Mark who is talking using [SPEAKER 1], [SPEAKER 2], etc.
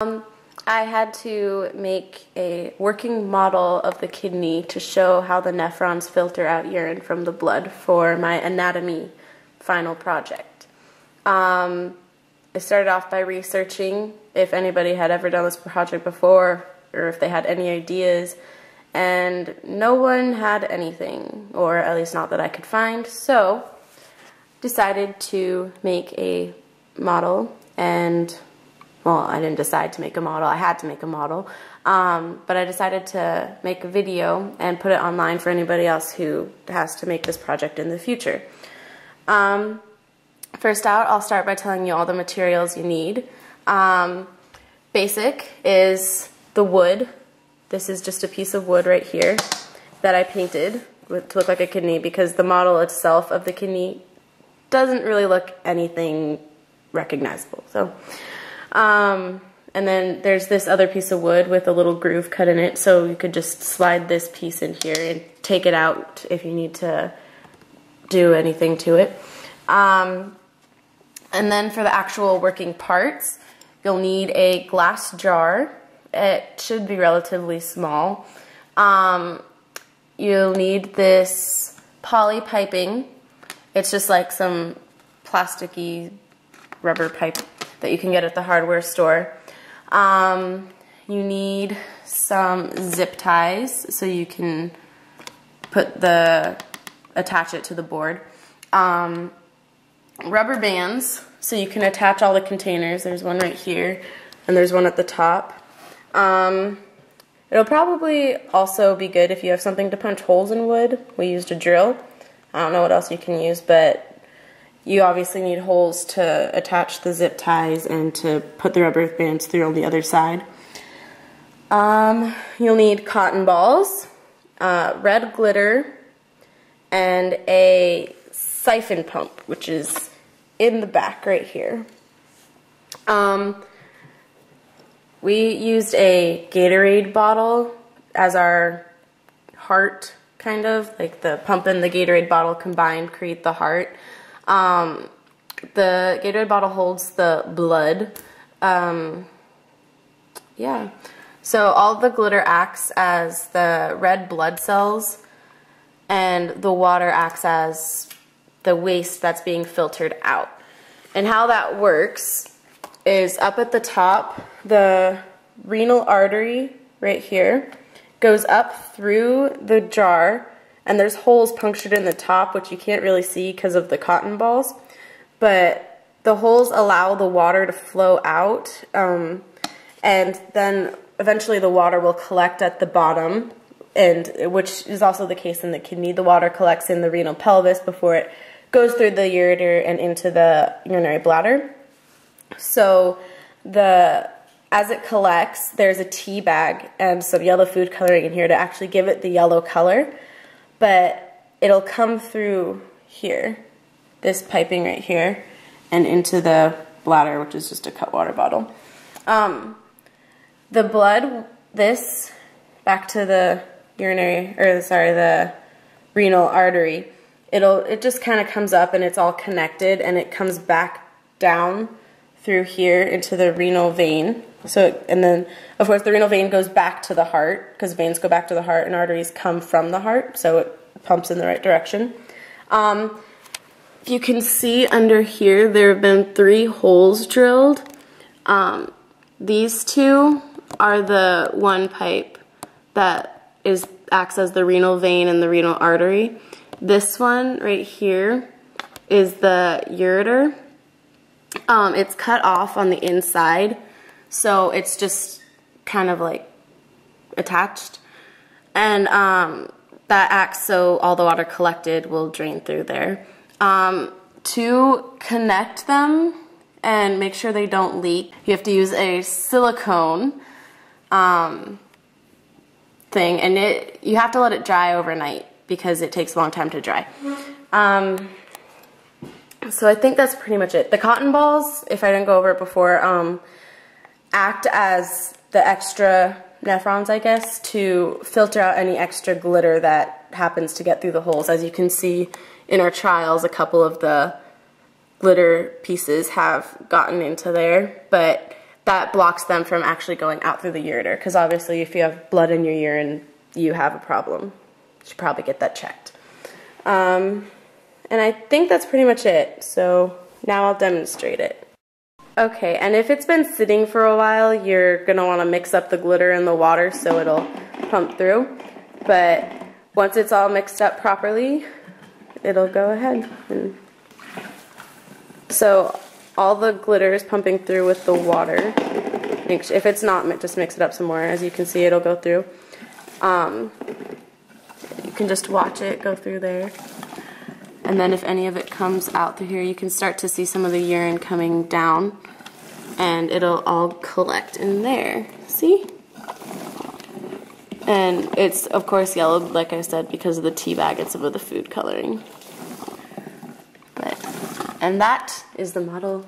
[SPEAKER 1] Um, I had to make a working model of the kidney to show how the nephrons filter out urine from the blood for my anatomy final project. Um, I started off by researching if anybody had ever done this project before or if they had any ideas, and no one had anything, or at least not that I could find, so decided to make a model and well, I didn't decide to make a model, I had to make a model. Um, but I decided to make a video and put it online for anybody else who has to make this project in the future. Um, first out, I'll start by telling you all the materials you need. Um, basic is the wood. This is just a piece of wood right here that I painted to look like a kidney because the model itself of the kidney doesn't really look anything recognizable. So um, and then there's this other piece of wood with a little groove cut in it, so you could just slide this piece in here and take it out if you need to do anything to it. Um, and then for the actual working parts, you'll need a glass jar. It should be relatively small. Um, you'll need this poly piping. It's just like some plasticky rubber pipe that you can get at the hardware store. Um, you need some zip ties so you can put the attach it to the board. Um, rubber bands so you can attach all the containers. There's one right here and there's one at the top. Um, it'll probably also be good if you have something to punch holes in wood. We used a drill. I don't know what else you can use, but you obviously need holes to attach the zip ties and to put the rubber bands through on the other side. Um, you'll need cotton balls, uh, red glitter, and a siphon pump, which is in the back right here. Um, we used a Gatorade bottle as our heart, kind of, like the pump and the Gatorade bottle combined create the heart. Um, the Gatorade bottle holds the blood. Um, yeah. So all the glitter acts as the red blood cells and the water acts as the waste that's being filtered out. And how that works is up at the top, the renal artery right here goes up through the jar and there's holes punctured in the top, which you can't really see because of the cotton balls. But the holes allow the water to flow out, um, and then eventually the water will collect at the bottom, and which is also the case in the kidney. The water collects in the renal pelvis before it goes through the ureter and into the urinary bladder. So the as it collects, there's a tea bag and some yellow food coloring in here to actually give it the yellow color but it'll come through here, this piping right here, and into the bladder, which is just a cut water bottle. Um, the blood, this, back to the urinary, or sorry, the renal artery, it'll, it just kind of comes up and it's all connected and it comes back down through here into the renal vein. So, and then, of course, the renal vein goes back to the heart because veins go back to the heart and arteries come from the heart, so it pumps in the right direction. Um, you can see under here, there have been three holes drilled. Um, these two are the one pipe that is acts as the renal vein and the renal artery. This one right here is the ureter. Um, it's cut off on the inside so it's just kind of like attached. And um, that acts so all the water collected will drain through there. Um, to connect them and make sure they don't leak, you have to use a silicone um, thing, and it you have to let it dry overnight because it takes a long time to dry. So I think that's pretty much it. The cotton balls, if I didn't go over it before, um, act as the extra nephrons, I guess, to filter out any extra glitter that happens to get through the holes. As you can see in our trials, a couple of the glitter pieces have gotten into there, but that blocks them from actually going out through the ureter. Because obviously, if you have blood in your urine, you have a problem. You should probably get that checked. Um, and I think that's pretty much it. So now I'll demonstrate it. Okay, and if it's been sitting for a while, you're gonna wanna mix up the glitter in the water so it'll pump through. But once it's all mixed up properly, it'll go ahead. And so all the glitter is pumping through with the water. If it's not, just mix it up some more. As you can see, it'll go through. Um, you can just watch it go through there. And then if any of it comes out through here, you can start to see some of the urine coming down and it'll all collect in there. See? And it's, of course, yellowed, like I said, because of the tea bag and some of the food coloring. But, and that is the model.